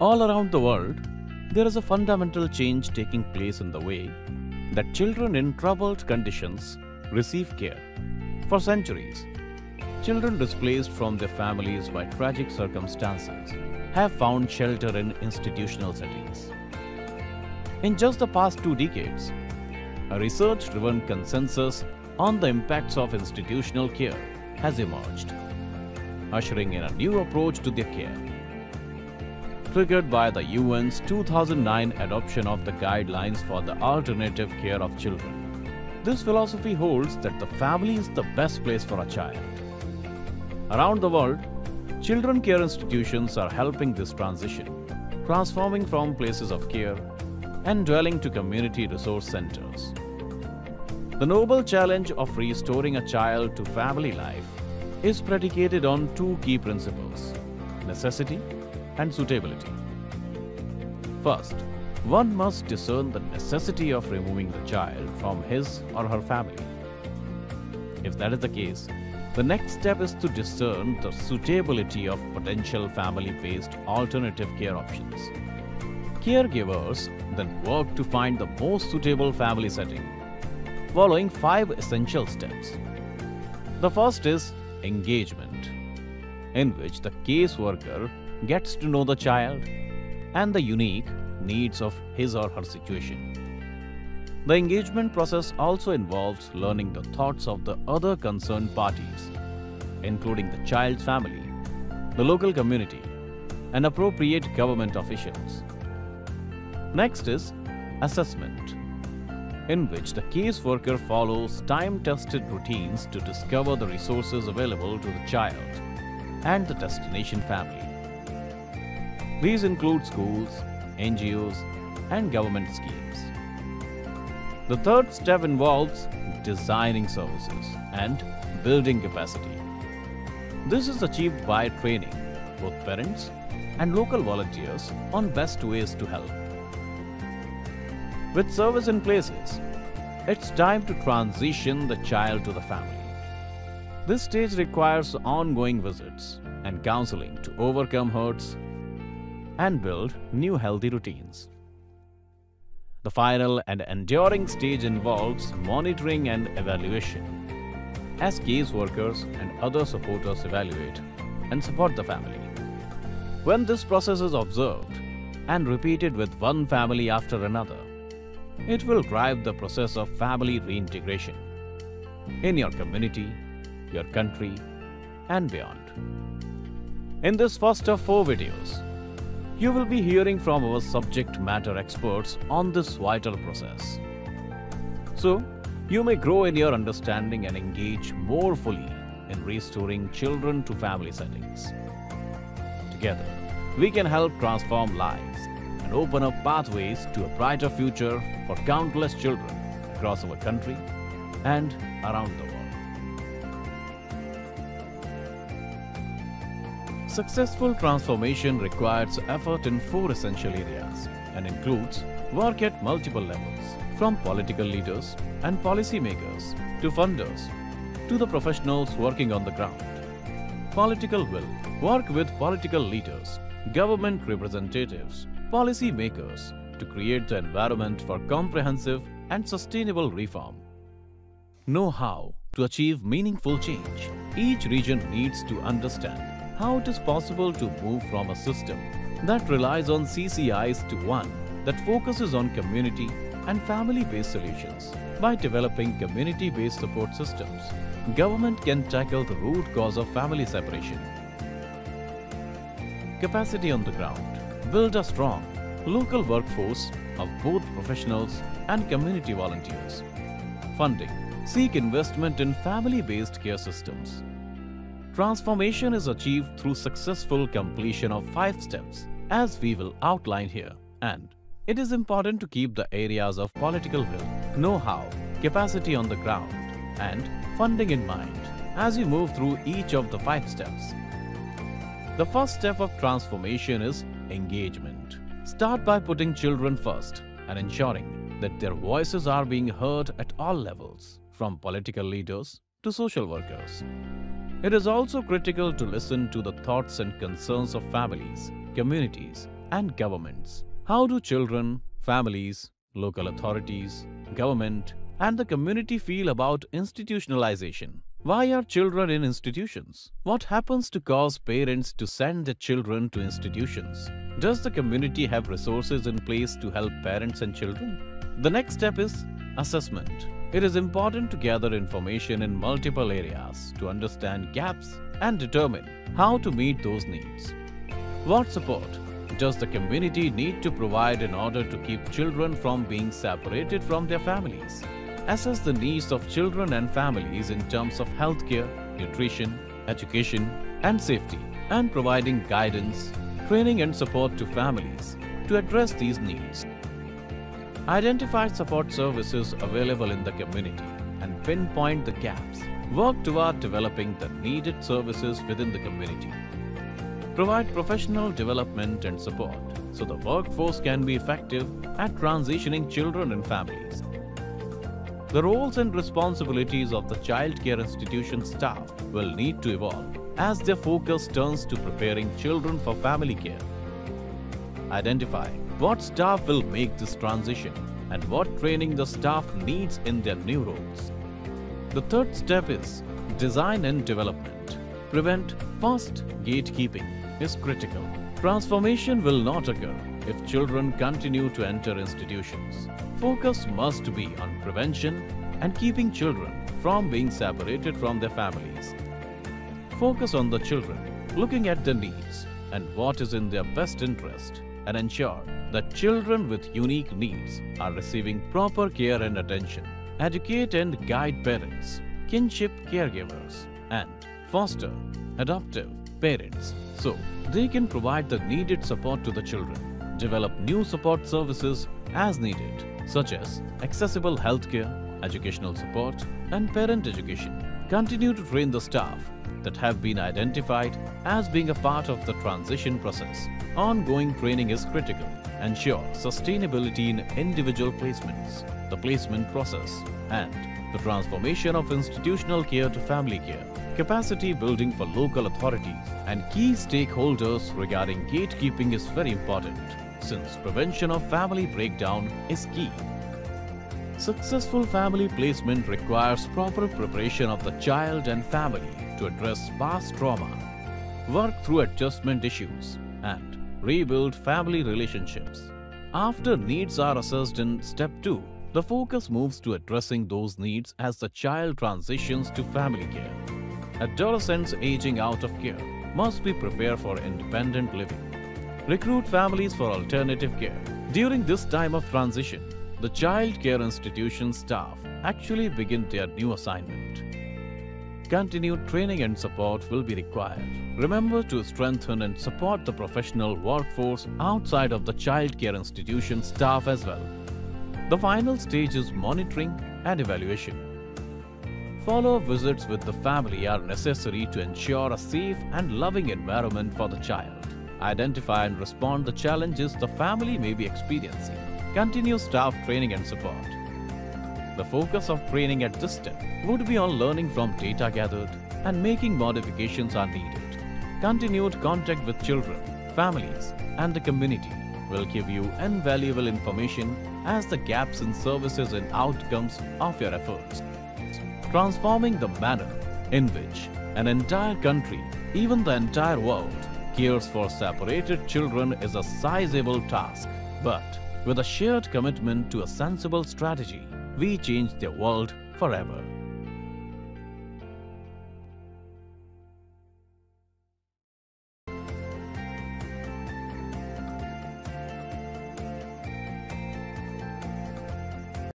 All around the world, there is a fundamental change taking place in the way that children in troubled conditions receive care. For centuries, children displaced from their families by tragic circumstances have found shelter in institutional settings. In just the past two decades, a research driven consensus on the impacts of institutional care has emerged, ushering in a new approach to their care. Triggered by the UN's 2009 adoption of the guidelines for the alternative care of children, this philosophy holds that the family is the best place for a child. Around the world, children care institutions are helping this transition, transforming from places of care and dwelling to community resource centers. The noble challenge of restoring a child to family life is predicated on two key principles necessity and suitability. First, one must discern the necessity of removing the child from his or her family. If that is the case, the next step is to discern the suitability of potential family based alternative care options. Caregivers then work to find the most suitable family setting, following five essential steps. The first is engagement, in which the caseworker gets to know the child and the unique needs of his or her situation. The engagement process also involves learning the thoughts of the other concerned parties, including the child's family, the local community, and appropriate government officials. Next is assessment, in which the caseworker follows time tested routines to discover the resources available to the child and the destination family. These include schools, NGOs, and government schemes. The third step involves designing services and building capacity. This is achieved by training both parents and local volunteers on best ways to help. With service in places, it's time to transition the child to the family. This stage requires ongoing visits and counseling to overcome hurts and build new healthy routines. The final and enduring stage involves monitoring and evaluation as case workers and other supporters evaluate and support the family. When this process is observed and repeated with one family after another, it will drive the process of family reintegration in your community, your country, and beyond. In this first of four videos, you will be hearing from our subject matter experts on this vital process. So, you may grow in your understanding and engage more fully in restoring children to family settings. Together, we can help transform lives and open up pathways to a brighter future for countless children across our country and around the world. Successful transformation requires effort in four essential areas and includes work at multiple levels, from political leaders and policymakers to funders to the professionals working on the ground. Political will work with political leaders, government representatives, policy makers to create the environment for comprehensive and sustainable reform. Know how to achieve meaningful change. Each region needs to understand how it is possible to move from a system that relies on CCIs to one that focuses on community and family-based solutions. By developing community-based support systems, government can tackle the root cause of family separation. Capacity on the ground. Build a strong local workforce of both professionals and community volunteers. Funding. Seek investment in family-based care systems. Transformation is achieved through successful completion of five steps as we will outline here and it is important to keep the areas of political will, know-how, capacity on the ground and funding in mind as you move through each of the five steps. The first step of transformation is engagement. Start by putting children first and ensuring that their voices are being heard at all levels, from political leaders to social workers. It is also critical to listen to the thoughts and concerns of families, communities, and governments. How do children, families, local authorities, government, and the community feel about institutionalization? Why are children in institutions? What happens to cause parents to send their children to institutions? Does the community have resources in place to help parents and children? The next step is assessment. It is important to gather information in multiple areas to understand gaps and determine how to meet those needs. What support does the community need to provide in order to keep children from being separated from their families? assess the needs of children and families in terms of healthcare, nutrition, education, and safety, and providing guidance, training, and support to families to address these needs. Identify support services available in the community and pinpoint the gaps. Work toward developing the needed services within the community. Provide professional development and support so the workforce can be effective at transitioning children and families. The roles and responsibilities of the child care institution staff will need to evolve as their focus turns to preparing children for family care. Identify what staff will make this transition and what training the staff needs in their new roles. The third step is design and development. Prevent fast gatekeeping is critical. Transformation will not occur if children continue to enter institutions. Focus must be on prevention and keeping children from being separated from their families. Focus on the children, looking at their needs and what is in their best interest and ensure that children with unique needs are receiving proper care and attention. Educate and guide parents, kinship caregivers and foster adoptive parents so they can provide the needed support to the children. Develop new support services as needed such as accessible healthcare, educational support, and parent education. Continue to train the staff that have been identified as being a part of the transition process. Ongoing training is critical. Ensure sustainability in individual placements, the placement process, and the transformation of institutional care to family care, capacity building for local authorities, and key stakeholders regarding gatekeeping is very important since prevention of family breakdown is key. Successful family placement requires proper preparation of the child and family to address past trauma, work through adjustment issues, rebuild family relationships. After needs are assessed in step 2, the focus moves to addressing those needs as the child transitions to family care. Adolescents aging out of care must be prepared for independent living recruit families for alternative care. During this time of transition, the child care institution staff actually begin their new assignment. Continued training and support will be required. Remember to strengthen and support the professional workforce outside of the child care institution staff as well. The final stage is monitoring and evaluation. Follow-up visits with the family are necessary to ensure a safe and loving environment for the child identify and respond to the challenges the family may be experiencing, continue staff training and support. The focus of training at this step would be on learning from data gathered and making modifications are needed. Continued contact with children, families, and the community will give you invaluable information as the gaps in services and outcomes of your efforts. Transforming the manner in which an entire country, even the entire world, cares for separated children is a sizable task, but with a shared commitment to a sensible strategy, we change the world forever.